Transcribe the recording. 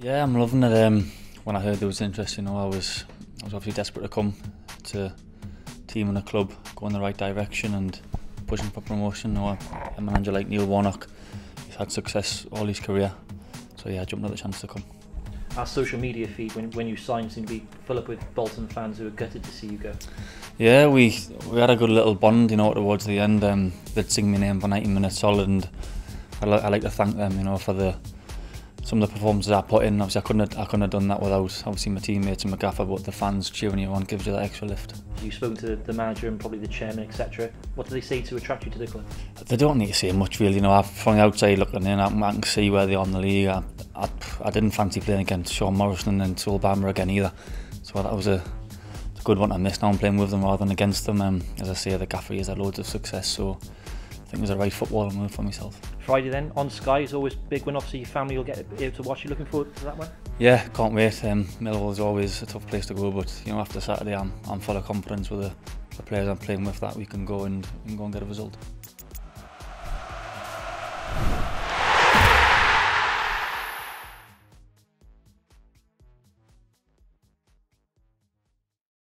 Yeah, I'm loving it. Um, when I heard there was interest, you know, I was I was obviously desperate to come to team and a club, go in the right direction and pushing for promotion. You know, a manager like Neil Warnock, he's had success all his career. So yeah, I jumped at the chance to come. Our social media feed when, when you signed seemed to be full up with Bolton fans who were gutted to see you go. Yeah, we we had a good little bond, you know, towards the end. Um, they'd sing my name for 90 minutes solid, and I, li I like to thank them, you know, for the some of the performances I put in. Obviously, I couldn't have, I couldn't have done that without obviously my teammates and my gaffer, but the fans cheering you on gives you that extra lift. You've spoken to the manager and probably the chairman, etc. What do they say to attract you to the club? They don't need to say much, really. You know, from the outside looking in, I, I can see where they are in the league. I, I, I didn't fancy playing against Sean Morrison and Sol Bamba again either, so that was a good one to miss now I'm playing with them rather than against them. Um, as I say, the gaffer has had loads of success, so I think it was a right football move for myself. Friday then on Sky is always big one. Obviously, your family will get able to watch. You looking forward to that one? Yeah, can't wait. Um, Millwall is always a tough place to go, but you know after Saturday, I'm I'm full of confidence with the, the players I'm playing with that we can go and, and go and get a result.